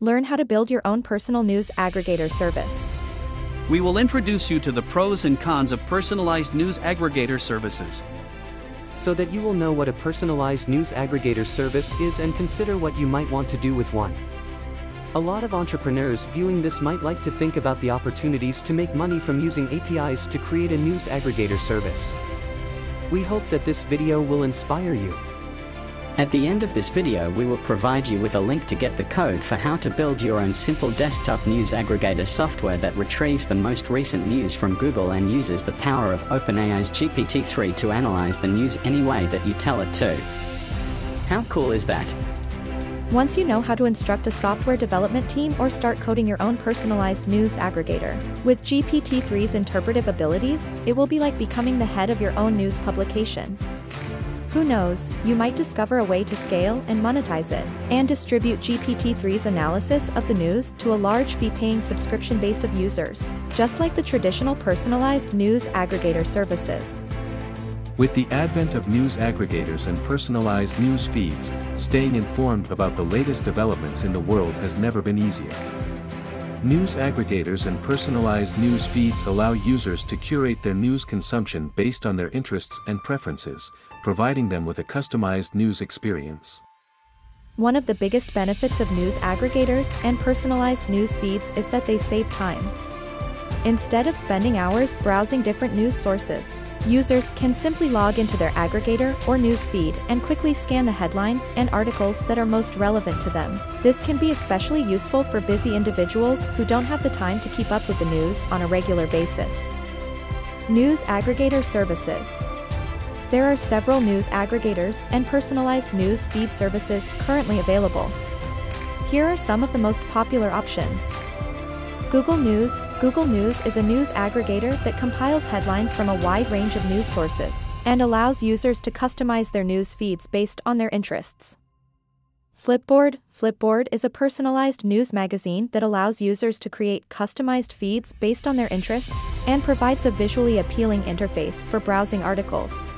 Learn how to build your own personal news aggregator service. We will introduce you to the pros and cons of personalized news aggregator services. So that you will know what a personalized news aggregator service is and consider what you might want to do with one. A lot of entrepreneurs viewing this might like to think about the opportunities to make money from using APIs to create a news aggregator service. We hope that this video will inspire you. At the end of this video we will provide you with a link to get the code for how to build your own simple desktop news aggregator software that retrieves the most recent news from Google and uses the power of OpenAI's GPT-3 to analyze the news any way that you tell it to. How cool is that? Once you know how to instruct a software development team or start coding your own personalized news aggregator, with GPT-3's interpretive abilities, it will be like becoming the head of your own news publication. Who knows, you might discover a way to scale and monetize it, and distribute GPT-3's analysis of the news to a large fee-paying subscription base of users, just like the traditional personalized news aggregator services. With the advent of news aggregators and personalized news feeds, staying informed about the latest developments in the world has never been easier. News aggregators and personalized news feeds allow users to curate their news consumption based on their interests and preferences, providing them with a customized news experience. One of the biggest benefits of news aggregators and personalized news feeds is that they save time. Instead of spending hours browsing different news sources, users can simply log into their aggregator or news feed and quickly scan the headlines and articles that are most relevant to them. This can be especially useful for busy individuals who don't have the time to keep up with the news on a regular basis. News Aggregator Services There are several news aggregators and personalized news feed services currently available. Here are some of the most popular options. Google News Google News is a news aggregator that compiles headlines from a wide range of news sources and allows users to customize their news feeds based on their interests. Flipboard Flipboard is a personalized news magazine that allows users to create customized feeds based on their interests and provides a visually appealing interface for browsing articles.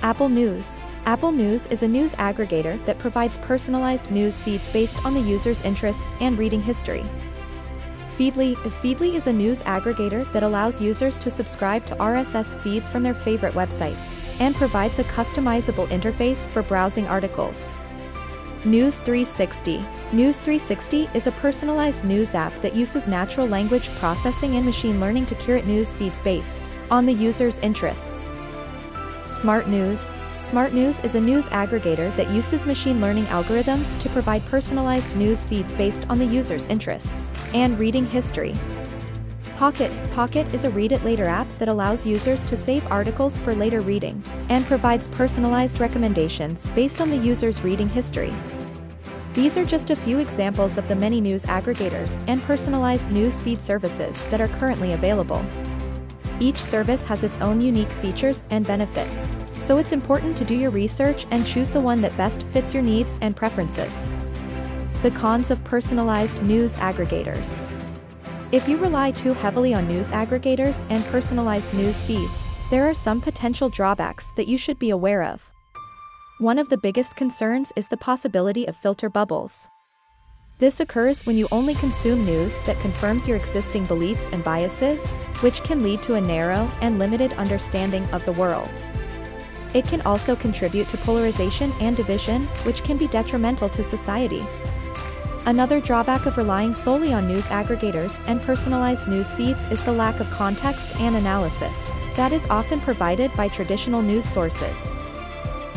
Apple News Apple News is a news aggregator that provides personalized news feeds based on the user's interests and reading history. Feedly Feedly is a news aggregator that allows users to subscribe to RSS feeds from their favorite websites, and provides a customizable interface for browsing articles. News 360 News 360 is a personalized news app that uses natural language processing and machine learning to curate news feeds based on the user's interests. Smart News Smart News is a news aggregator that uses machine learning algorithms to provide personalized news feeds based on the user's interests and reading history. Pocket Pocket is a read it later app that allows users to save articles for later reading and provides personalized recommendations based on the user's reading history. These are just a few examples of the many news aggregators and personalized news feed services that are currently available. Each service has its own unique features and benefits, so it's important to do your research and choose the one that best fits your needs and preferences. The cons of personalized news aggregators. If you rely too heavily on news aggregators and personalized news feeds, there are some potential drawbacks that you should be aware of. One of the biggest concerns is the possibility of filter bubbles. This occurs when you only consume news that confirms your existing beliefs and biases, which can lead to a narrow and limited understanding of the world. It can also contribute to polarization and division, which can be detrimental to society. Another drawback of relying solely on news aggregators and personalized news feeds is the lack of context and analysis that is often provided by traditional news sources.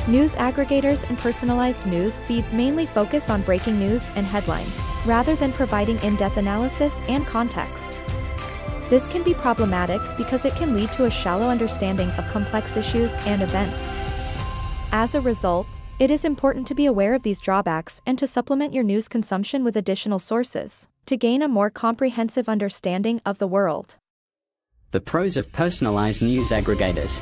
News aggregators and personalized news feeds mainly focus on breaking news and headlines, rather than providing in-depth analysis and context. This can be problematic because it can lead to a shallow understanding of complex issues and events. As a result, it is important to be aware of these drawbacks and to supplement your news consumption with additional sources to gain a more comprehensive understanding of the world. The pros of personalized news aggregators.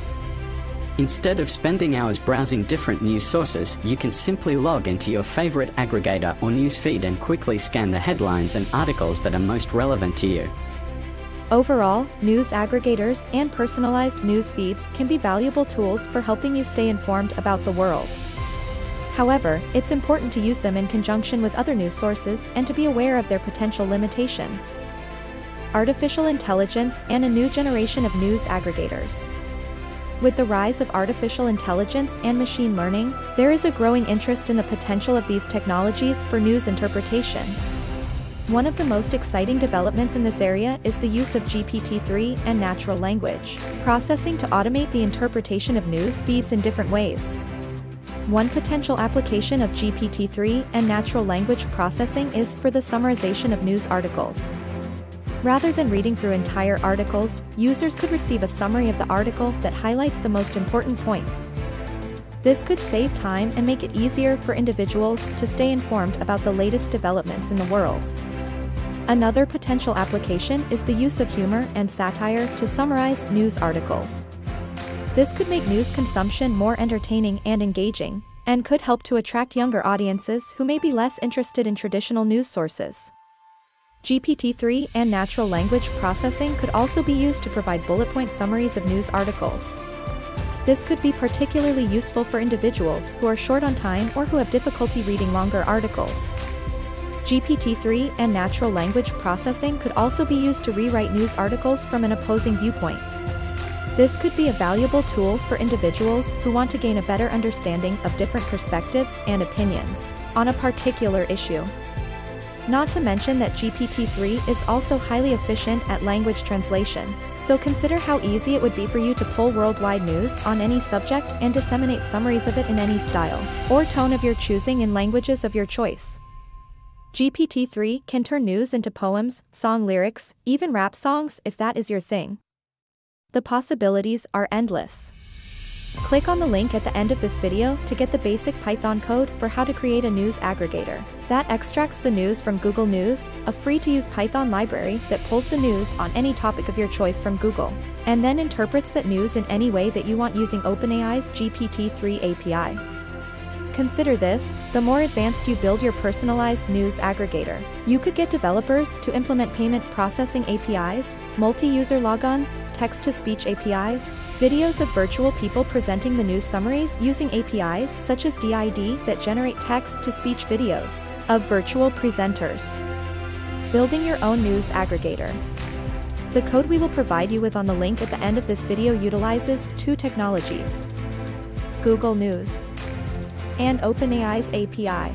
Instead of spending hours browsing different news sources, you can simply log into your favorite aggregator or news feed and quickly scan the headlines and articles that are most relevant to you. Overall, news aggregators and personalized news feeds can be valuable tools for helping you stay informed about the world. However, it's important to use them in conjunction with other news sources and to be aware of their potential limitations. Artificial intelligence and a new generation of news aggregators. With the rise of artificial intelligence and machine learning, there is a growing interest in the potential of these technologies for news interpretation. One of the most exciting developments in this area is the use of GPT-3 and natural language processing to automate the interpretation of news feeds in different ways. One potential application of GPT-3 and natural language processing is for the summarization of news articles. Rather than reading through entire articles, users could receive a summary of the article that highlights the most important points. This could save time and make it easier for individuals to stay informed about the latest developments in the world. Another potential application is the use of humor and satire to summarize news articles. This could make news consumption more entertaining and engaging, and could help to attract younger audiences who may be less interested in traditional news sources. GPT-3 and natural language processing could also be used to provide bullet point summaries of news articles. This could be particularly useful for individuals who are short on time or who have difficulty reading longer articles. GPT-3 and natural language processing could also be used to rewrite news articles from an opposing viewpoint. This could be a valuable tool for individuals who want to gain a better understanding of different perspectives and opinions on a particular issue. Not to mention that GPT-3 is also highly efficient at language translation, so consider how easy it would be for you to pull worldwide news on any subject and disseminate summaries of it in any style or tone of your choosing in languages of your choice. GPT-3 can turn news into poems, song lyrics, even rap songs if that is your thing. The possibilities are endless. Click on the link at the end of this video to get the basic Python code for how to create a news aggregator. That extracts the news from Google News, a free-to-use Python library that pulls the news on any topic of your choice from Google, and then interprets that news in any way that you want using OpenAI's GPT-3 API. Consider this, the more advanced you build your personalized news aggregator, you could get developers to implement payment processing APIs, multi-user logons, text-to-speech APIs, videos of virtual people presenting the news summaries using APIs such as D-ID that generate text-to-speech videos of virtual presenters. Building your own news aggregator. The code we will provide you with on the link at the end of this video utilizes two technologies. Google News and OpenAI's API.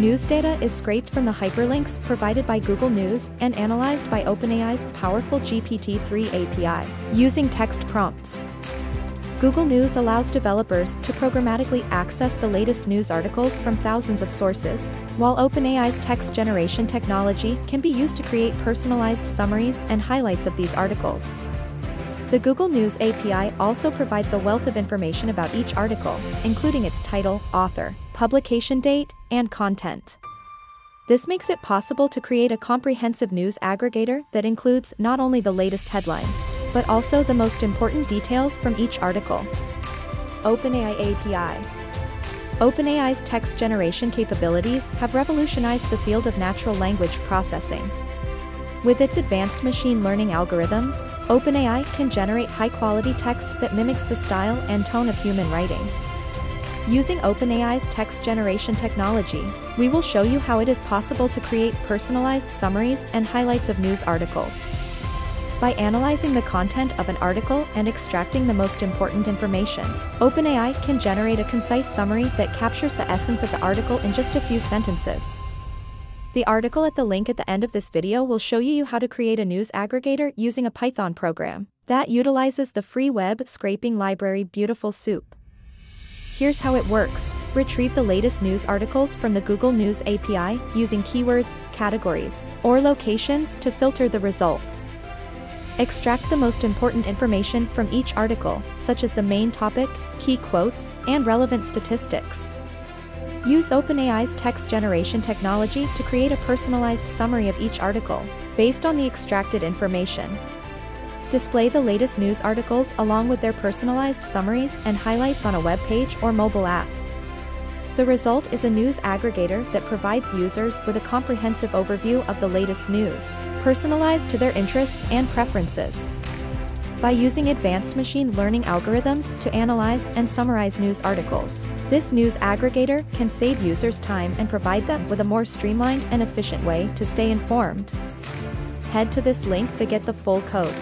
News data is scraped from the hyperlinks provided by Google News and analyzed by OpenAI's powerful GPT-3 API, using text prompts. Google News allows developers to programmatically access the latest news articles from thousands of sources, while OpenAI's text generation technology can be used to create personalized summaries and highlights of these articles. The Google News API also provides a wealth of information about each article, including its title, author, publication date, and content. This makes it possible to create a comprehensive news aggregator that includes not only the latest headlines, but also the most important details from each article. OpenAI API OpenAI's text generation capabilities have revolutionized the field of natural language processing, with its advanced machine learning algorithms, OpenAI can generate high-quality text that mimics the style and tone of human writing. Using OpenAI's text generation technology, we will show you how it is possible to create personalized summaries and highlights of news articles. By analyzing the content of an article and extracting the most important information, OpenAI can generate a concise summary that captures the essence of the article in just a few sentences. The article at the link at the end of this video will show you how to create a news aggregator using a Python program that utilizes the free web scraping library Beautiful Soup. Here's how it works. Retrieve the latest news articles from the Google News API using keywords, categories, or locations to filter the results. Extract the most important information from each article, such as the main topic, key quotes, and relevant statistics. Use OpenAI's text generation technology to create a personalized summary of each article, based on the extracted information. Display the latest news articles along with their personalized summaries and highlights on a web page or mobile app. The result is a news aggregator that provides users with a comprehensive overview of the latest news, personalized to their interests and preferences. By using advanced machine learning algorithms to analyze and summarize news articles. This news aggregator can save users time and provide them with a more streamlined and efficient way to stay informed. Head to this link to get the full code.